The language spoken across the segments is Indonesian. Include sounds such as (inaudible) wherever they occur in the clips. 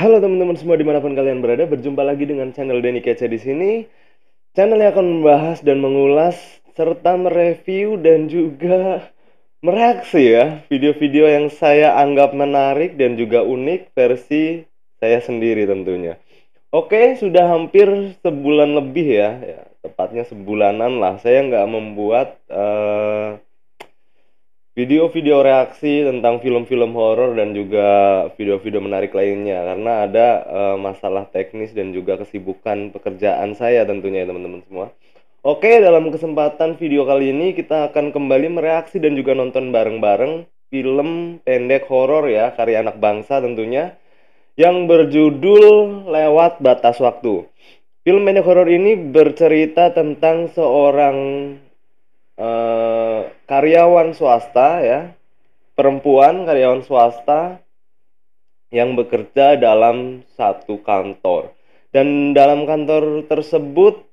Halo teman-teman semua di mana pun kalian berada, berjumpa lagi dengan channel Denny Kece di sini. Channel yang akan membahas dan mengulas serta mereview dan juga mereaksi ya video-video yang saya anggap menarik dan juga unik versi saya sendiri tentunya. Oke, sudah hampir sebulan lebih ya, ya tepatnya sebulanan lah. Saya nggak membuat uh, video-video reaksi tentang film-film horor dan juga video-video menarik lainnya karena ada uh, masalah teknis dan juga kesibukan pekerjaan saya tentunya ya teman-teman semua. Oke, dalam kesempatan video kali ini kita akan kembali mereaksi dan juga nonton bareng-bareng film pendek horor ya karya anak bangsa tentunya yang berjudul Lewat Batas Waktu. Film pendek horor ini bercerita tentang seorang uh, karyawan swasta ya, perempuan karyawan swasta yang bekerja dalam satu kantor. Dan dalam kantor tersebut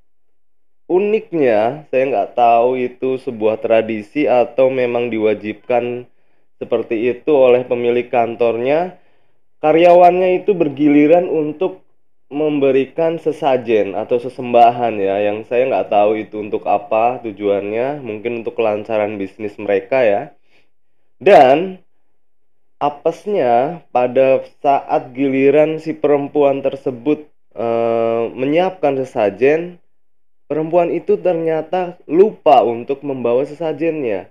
uniknya saya nggak tahu itu sebuah tradisi atau memang diwajibkan seperti itu oleh pemilik kantornya karyawannya itu bergiliran untuk memberikan sesajen atau sesembahan ya yang saya nggak tahu itu untuk apa tujuannya mungkin untuk kelancaran bisnis mereka ya. Dan apesnya pada saat giliran si perempuan tersebut e, menyiapkan sesajen perempuan itu ternyata lupa untuk membawa sesajennya.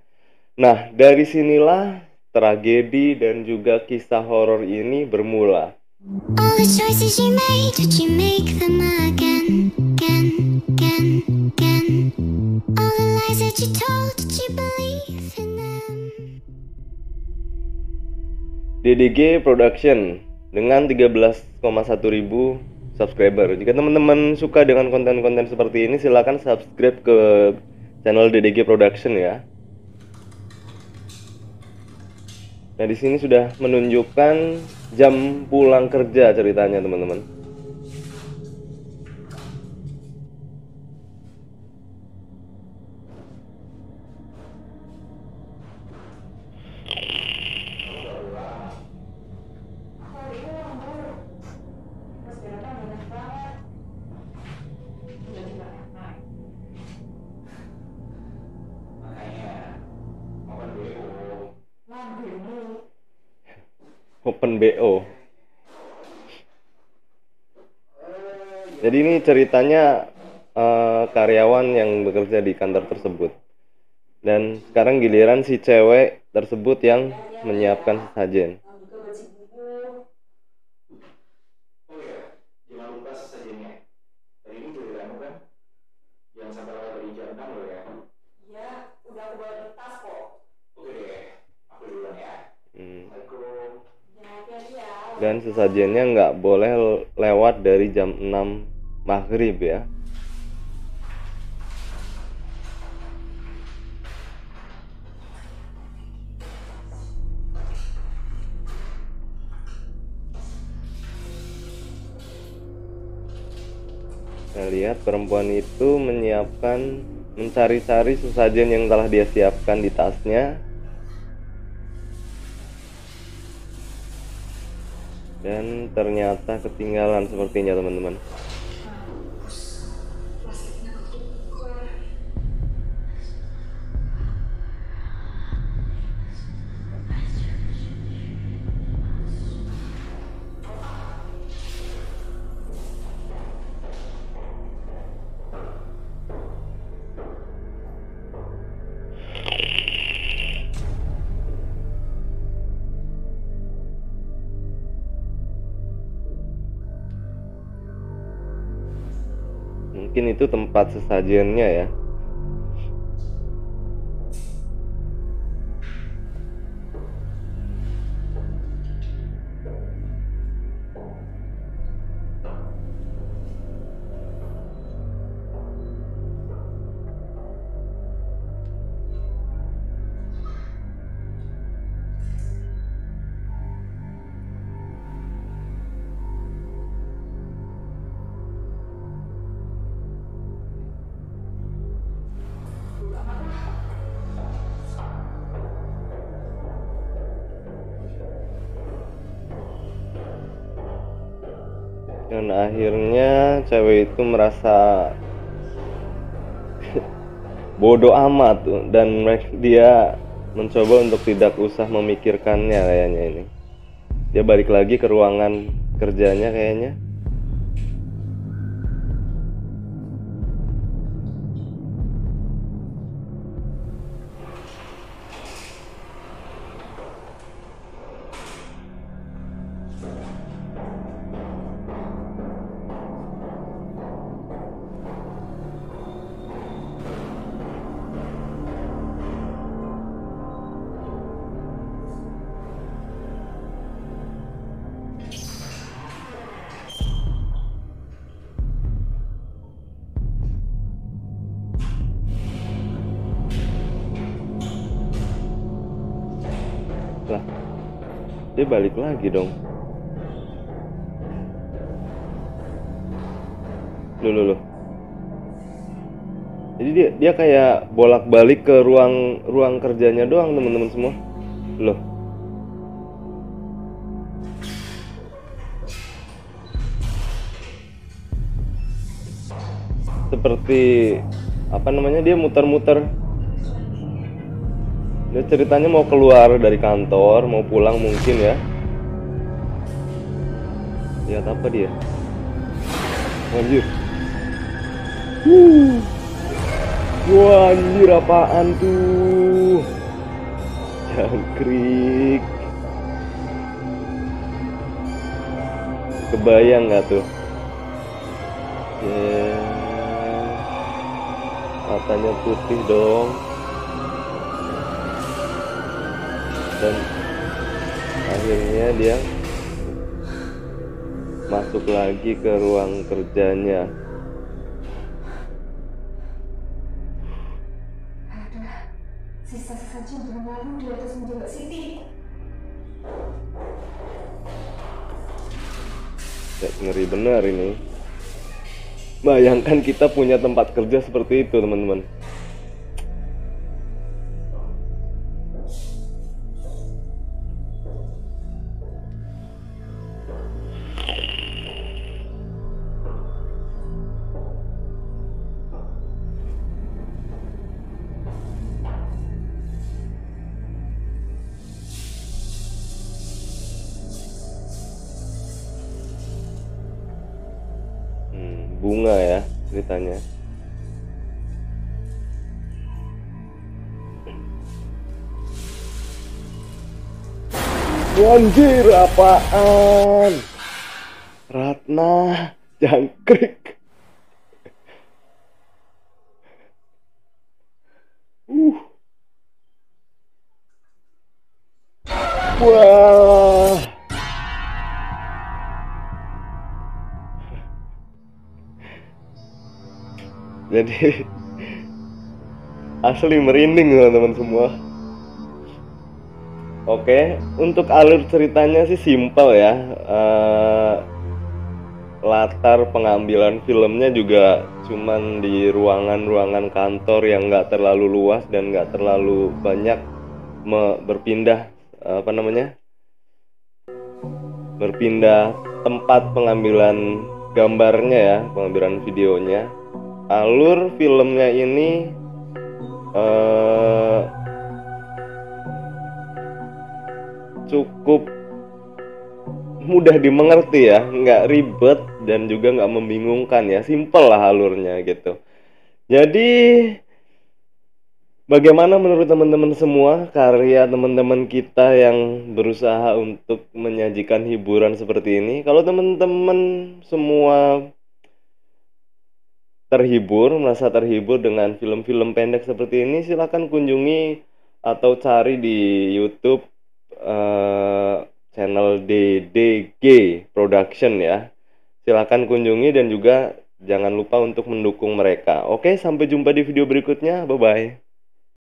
Nah dari sinilah tragedi dan juga kisah horor ini bermula All the choices you made, did you make them again, again, again, again? All the lies that you told, did you believe in them? DDG Production dengan 13,1 ribu subscriber. Jika teman-teman suka dengan konten-konten seperti ini, silahkan subscribe ke channel DDG Production ya. Nah, di sini sudah menunjukkan jam pulang kerja ceritanya, teman-teman. Open BO. Jadi ini ceritanya uh, karyawan yang bekerja di kantor tersebut. Dan sekarang giliran si cewek tersebut yang menyiapkan sajen. Dan sesajennya nggak boleh lewat dari jam 6 maghrib ya. Kita lihat perempuan itu menyiapkan mencari-cari sesajen yang telah dia siapkan di tasnya dan ternyata ketinggalan sepertinya teman-teman mungkin itu tempat sesajennya ya dan akhirnya cewek itu merasa (laughs) bodoh amat dan dia mencoba untuk tidak usah memikirkannya kayaknya ini. Dia balik lagi ke ruangan kerjanya kayaknya dia balik lagi dong. Loh loh loh. Jadi dia dia kayak bolak-balik ke ruang ruang kerjanya doang teman-teman semua. Loh. Seperti apa namanya dia muter-muter dia ceritanya mau keluar dari kantor mau pulang mungkin ya. Lihat apa dia? Anjir. Uh. wah anjir apaan tuh? Jangkrik. Kebayang nggak tuh? Yeah. matanya putih dong dan akhirnya dia masuk lagi ke ruang kerjanya. Ada sisa-sisa jin berlalu di atas meja Siti. Ngeri benar ini. Bayangkan kita punya tempat kerja seperti itu teman-teman bunga ya ceritanya. Anjir apaan? Ratna jangkrik. Uh. Wah jadi asli merinding teman-teman semua. Oke untuk alur ceritanya sih simpel ya. Eh, latar pengambilan filmnya juga cuman di ruangan-ruangan kantor yang nggak terlalu luas dan nggak terlalu banyak berpindah apa namanya? Berpindah tempat pengambilan gambarnya ya pengambilan videonya alur filmnya ini eh, cukup mudah dimengerti ya nggak ribet dan juga nggak membingungkan ya. Simple lah alurnya gitu. Jadi bagaimana menurut teman-teman semua karya teman-teman kita yang berusaha untuk menyajikan hiburan seperti ini? Kalau teman-teman semua terhibur, merasa terhibur dengan film-film pendek seperti ini, silakan kunjungi atau cari di YouTube eh, channel DDG Production ya. Silakan kunjungi dan juga jangan lupa untuk mendukung mereka. Oke, sampai jumpa di video berikutnya. Bye bye.